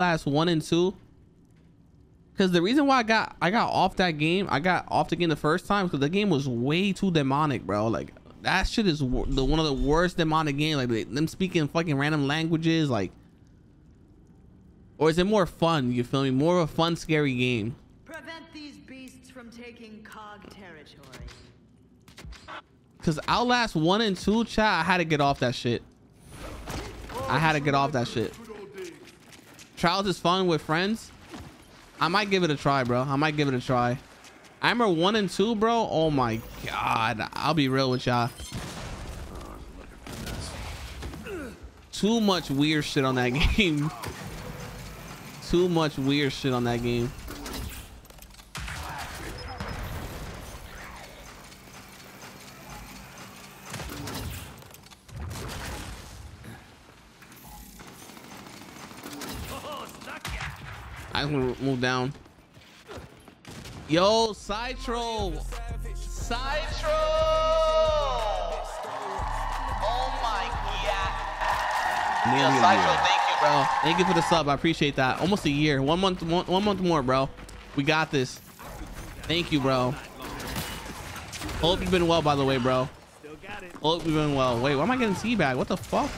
Last one and two. Because the reason why I got I got off that game, I got off the game the first time because the game was way too demonic, bro. Like that shit is the one of the worst demonic games. Like they, them speaking fucking random languages, like. Or is it more fun? You feel me? More of a fun, scary game. Prevent these beasts from taking cog territory. Cause Outlast one and two, chat, I had to get off that shit. I had to get off that shit. Trials is fun with friends. I might give it a try, bro. I might give it a try. I remember one and two, bro. Oh my god. I'll be real with y'all. Too much weird shit on that game. Too much weird shit on that game. I can move down. Yo, Citro. Citro. Oh my god. Yo, thank you, bro. Thank you for the sub. I appreciate that. Almost a year. One month, one, one month more, bro. We got this. Thank you, bro. Hope you've been well, by the way, bro. Hope you've been well. Wait, why am I getting teabag? What the fuck?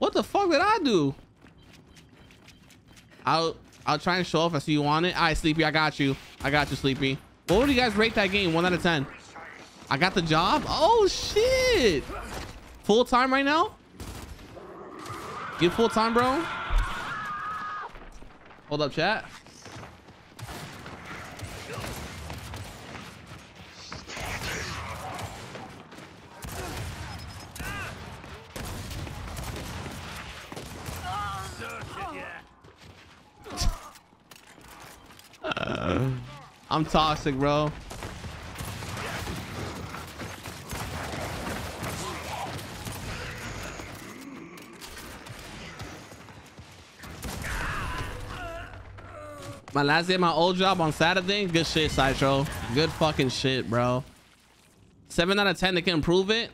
What the fuck did I do? I'll I'll try and show off. I see you want it. All right, Sleepy, I got you. I got you, Sleepy. What would you guys rate that game? One out of ten. I got the job. Oh shit! Full time right now? Get full time, bro? Hold up, chat. Uh, I'm toxic, bro. My last day my old job on Saturday. Good shit, Citro. Good fucking shit, bro. Seven out of ten. They can improve it.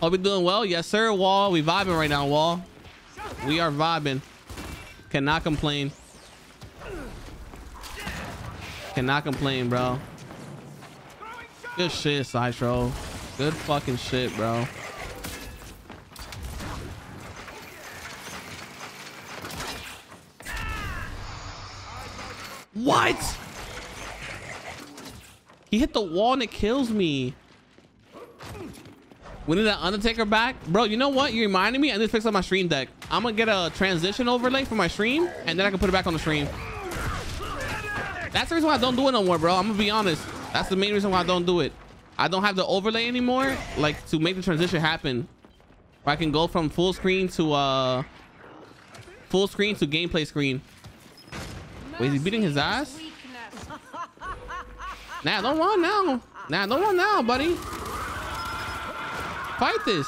Hope you doing well. Yes, sir, Wall. We vibing right now, Wall. We are vibing. Cannot complain. Cannot complain, bro. Good shit, Citro. Good fucking shit, bro. What? He hit the wall and it kills me. We need that Undertaker back. Bro, you know what? You reminded me. I need to fix up my stream deck. I'm going to get a transition overlay for my stream and then I can put it back on the stream. That's the reason why I don't do it no more, bro. I'm gonna be honest. That's the main reason why I don't do it. I don't have the overlay anymore, like to make the transition happen. Where I can go from full screen to uh full screen to gameplay screen. Wait, is he beating his ass? Nah, don't run now. Nah, don't run now, buddy. Fight this.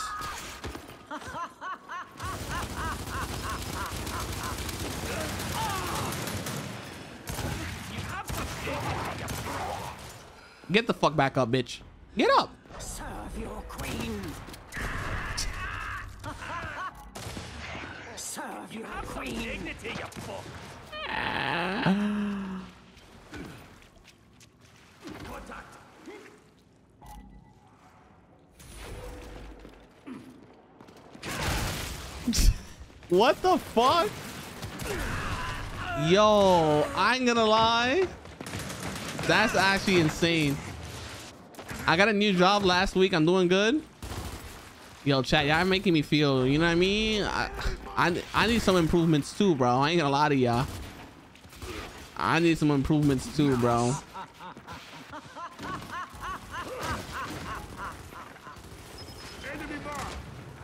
Get the fuck back up, bitch. Get up. Serve your queen. Serve your queen. Dignity, you fuck. what the fuck? Yo, I ain't gonna lie. That's actually insane. I got a new job last week. I'm doing good. Yo, chat, y'all making me feel, you know what I mean? I, I, I need some improvements too, bro. I ain't gonna lie to y'all. I need some improvements too, bro.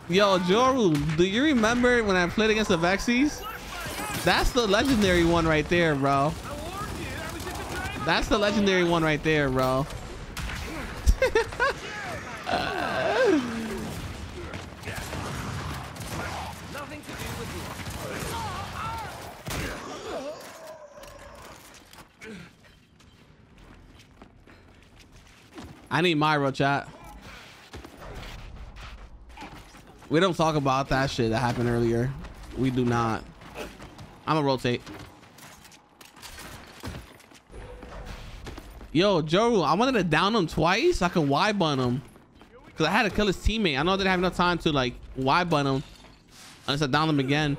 Yo, Joru, do you remember when I played against the Vexies? That's the legendary one right there, bro. That's the legendary one right there, bro. I need Myro chat. We don't talk about that shit that happened earlier. We do not. I'm gonna rotate. Yo, Joe, I wanted to down him twice. So I could Y bun him. Cause I had to kill his teammate. I know I didn't have enough time to like Y bun him. Unless I down him again.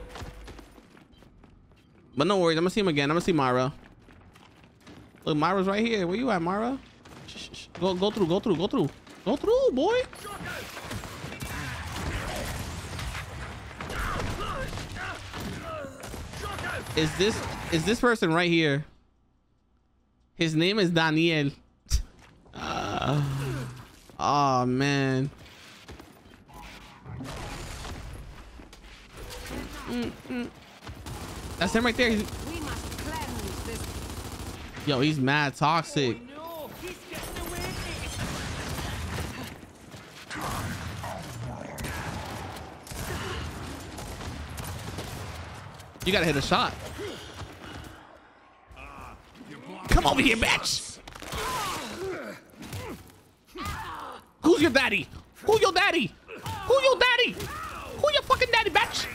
But no worries, I'm gonna see him again. I'm gonna see Myra. Look, Myra's right here. Where you at, Myra? Shh, shh. Go, go through, go through, go through. Go through, boy. Is this is this person right here? His name is Daniel. Uh, oh man. That's him right there. He's- yo, he's mad toxic. You gotta hit a shot. Come over here, bitch. Who's your daddy? Who your daddy? Who your daddy? Who your fucking daddy, bitch?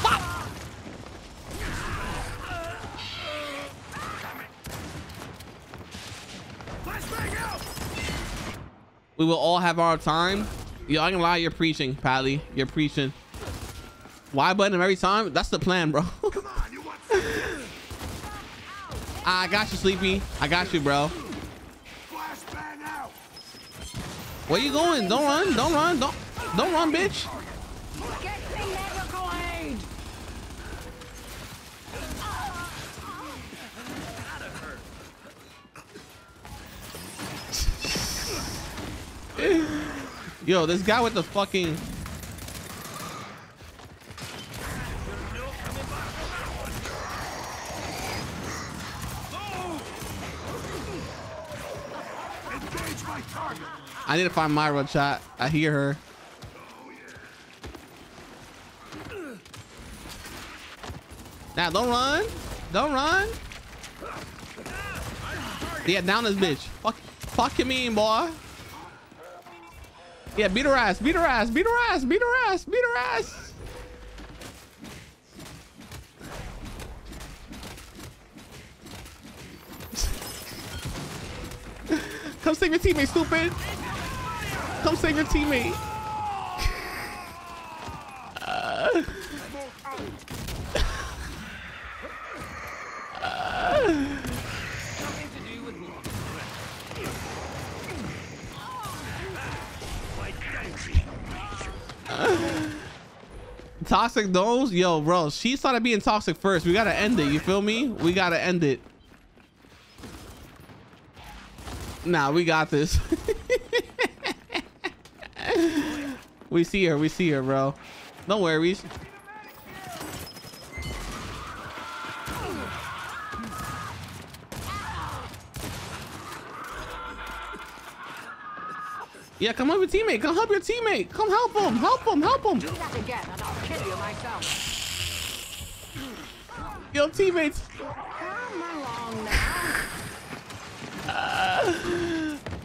Fuck. We will all have our time. Yo, I can lie, you're preaching, Pally. You're preaching. Y button every time? That's the plan, bro. I got you, Sleepy. I got you, bro. Where you going? Don't run. Don't run. Don't don't run, bitch. Yo, this guy with the fucking I need to find Myra chat. I hear her. Now don't run. Don't run. Yeah, down this bitch. Fuck fuck you mean, boy. Yeah, beat her ass, beat her ass, beat her ass, beat her ass, beat her ass. Come save your teammate, stupid. Come save your teammate. Toxic those, yo, bro. She started being toxic first. We gotta end it. You feel me? We gotta end it. Nah, we got this. we see her. We see her, bro. No worries. Yeah, come help your teammate. Come help your teammate. Come help him. Help him. Help him. Do that again, and I'll kill you myself. Yo, teammates. Come along now.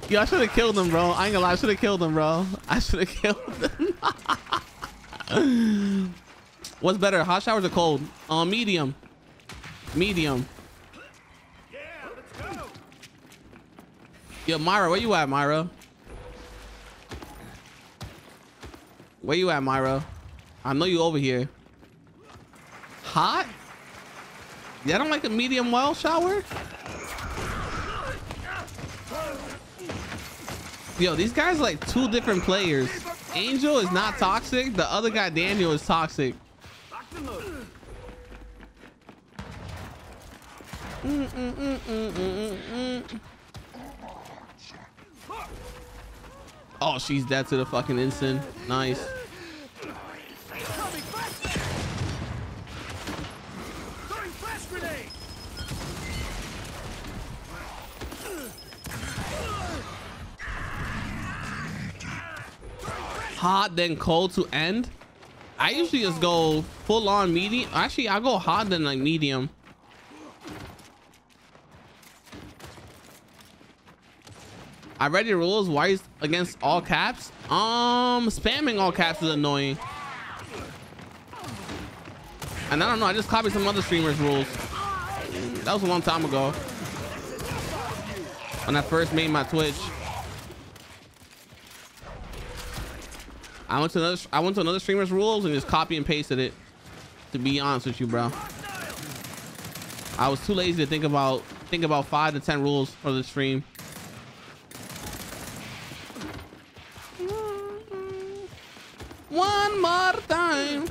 Yo, I should have killed him, bro. I ain't gonna lie. I should have killed him, bro. I should have killed him. What's better, hot showers or cold? Uh, medium. Medium. Yo, Myra, where you at, Myra? Where you at, Myra? I know you over here. Hot? Yeah, I don't like a medium well shower. Yo, these guys like two different players. Angel is not toxic. The other guy, Daniel, is toxic. Oh, she's dead to the fucking instant. Nice. Hot then cold to end. I usually just go full on medium. Actually, I go hot then like medium. I read your rules. Why is against all caps? Um, spamming all caps is annoying. And I don't know. I just copied some other streamers' rules. That was a long time ago. When I first made my Twitch. I went to another. I went to another streamer's rules and just copy and pasted it. To be honest with you, bro. I was too lazy to think about think about five to ten rules for the stream. One more time.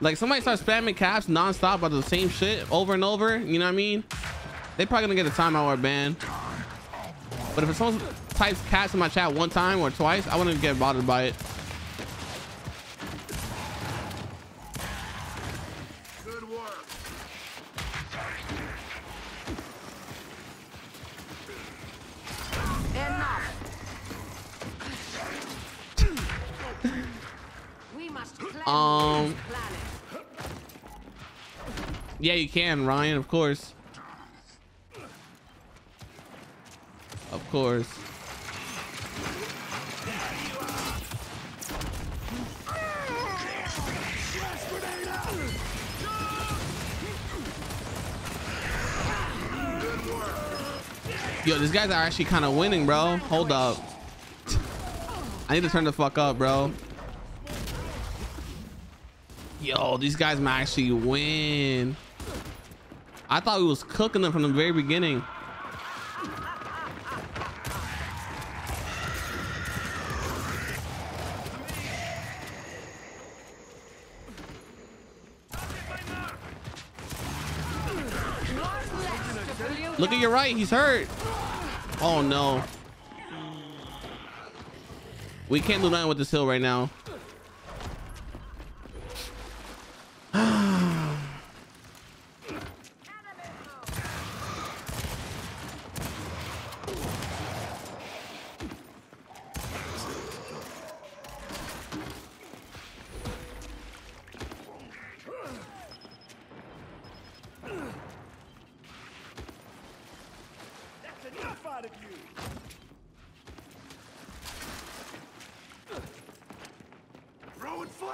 Like somebody starts spamming caps nonstop about the same shit over and over. You know what I mean? They probably gonna get a timeout or a ban. But if someone types caps in my chat one time or twice, I wouldn't get bothered by it. Good work. Enough. we must Um. Yeah, you can, Ryan, of course. Of course. Yo, these guys are actually kind of winning, bro. Hold up. I need to turn the fuck up, bro. Yo, these guys might actually win. I thought we was cooking them from the very beginning. Look at your right, he's hurt. Oh no. We can't do nothing with this hill right now.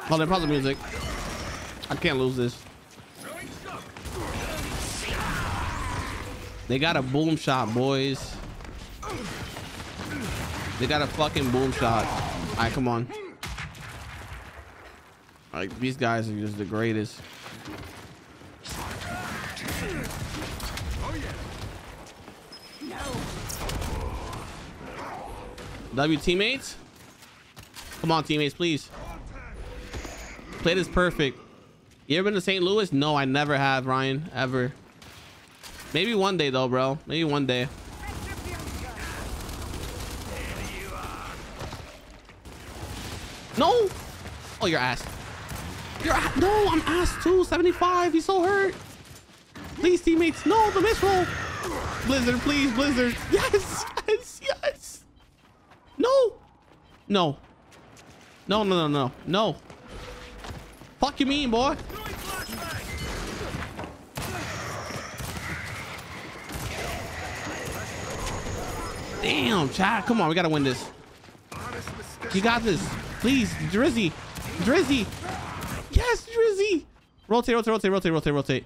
Hold on, pause the music. I can't lose this. They got a boom shot, boys. They got a fucking boom shot. All right, come on. Like these guys are just the greatest. W teammates. Come on, teammates, please. Play this perfect. You ever been to St. Louis? No, I never have, Ryan. Ever. Maybe one day though, bro. Maybe one day. No. Oh, your ass. Your ass. No, I'm ass too. 75. He's so hurt. Please, teammates. No, the miss roll. Blizzard, please, Blizzard. Yes, yes, yes. No. No. No, no, no, no, no. Fuck you mean, boy? Damn, Chad. Come on, we gotta win this. You got this. Please, Drizzy. Drizzy. Yes, Drizzy. Rotate, rotate, rotate, rotate, rotate, rotate.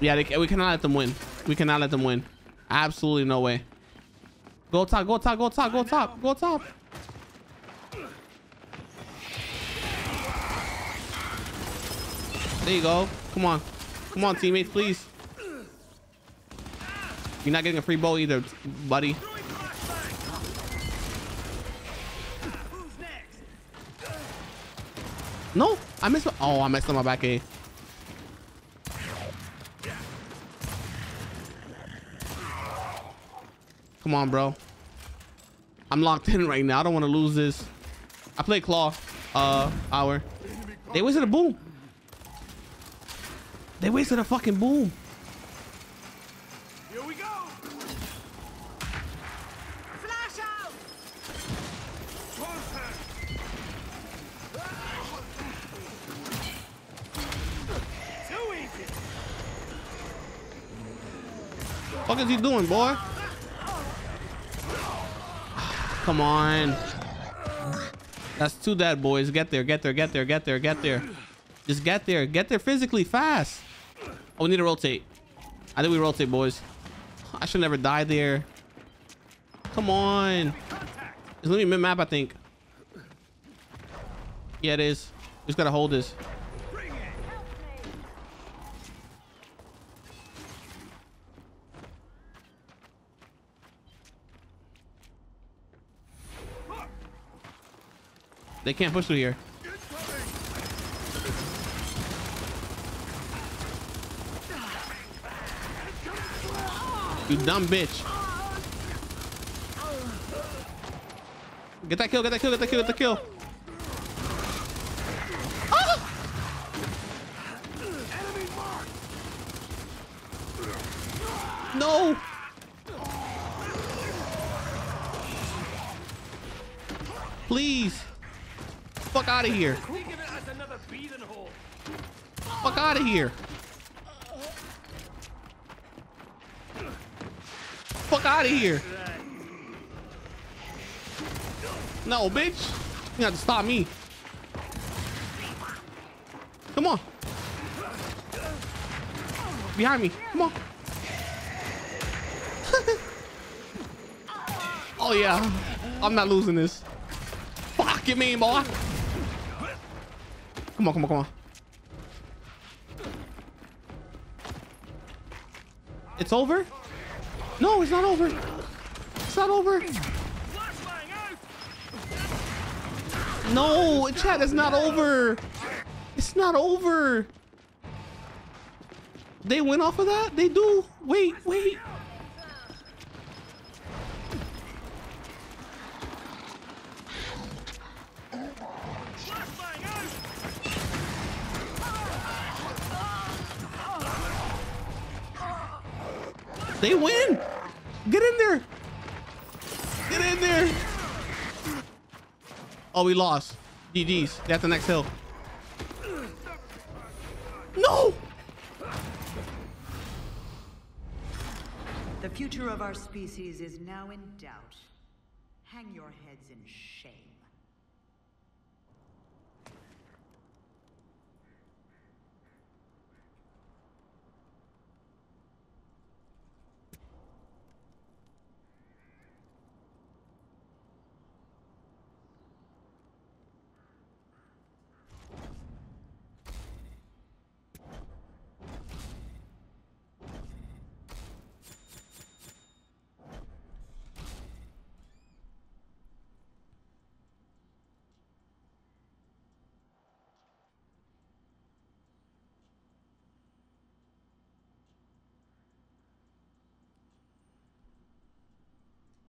Yeah, they, we cannot let them win. We cannot let them win. Absolutely no way. Go top, go top, go top, go top, go top. There you go. Come on. Come on, teammates, please. You're not getting a free bow either, buddy. No, I missed. Oh, I messed up my back A. Come on, bro. I'm locked in right now. I don't want to lose this. I play claw. Uh, hour. They wasted a boom. They wasted a fucking boom. Here we go. Flash out! Too easy. What is he doing, boy? Come on. That's too dead, boys. Get there, get there, get there, get there, get there. Just get there. Get there physically fast. Oh, we need to rotate. I think we rotate, boys. I should never die there. Come on. It's literally mid-map, I think. Yeah, it is. Just gotta hold this. They can't push through here. You dumb bitch. Get that kill, get that kill, get that kill, get the kill. Ah! No. Please. Fuck out of here. Fuck out of here. Fuck out of here. No, bitch. You have to stop me. Come on. Behind me. Come on. oh, yeah. I'm not losing this. Fuck, get me, boy. Come on, come on, come on. It's over? No, it's not over. It's not over. No, chat, it's not over. It's not over. They went off of that? They do. Wait, wait. They win. Get in there. Get in there. Oh, we lost. GG's. Have the next hill. No. The future of our species is now in doubt. Hang your heads in shame.